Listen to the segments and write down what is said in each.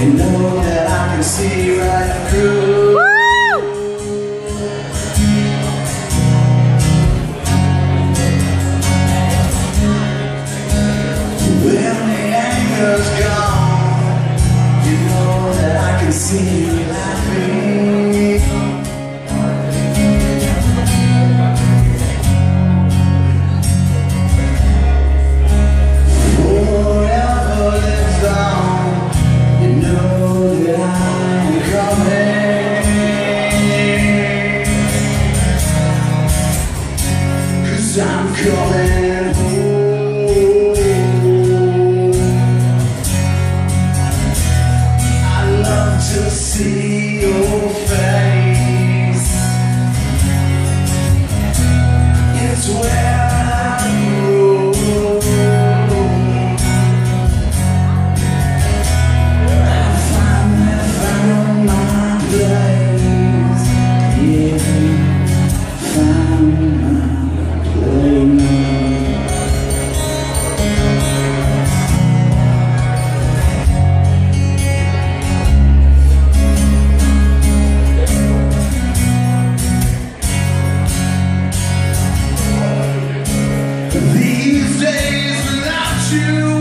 You know that I can see right through. Gone, you know that I can see right I'm coming home. I love to see your face. These days without you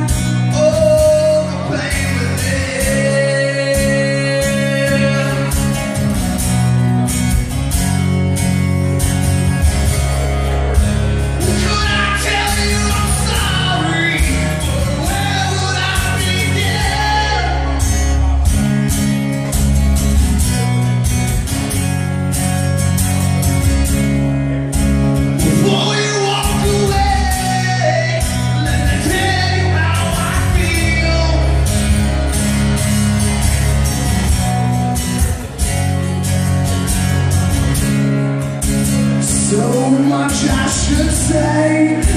I should say.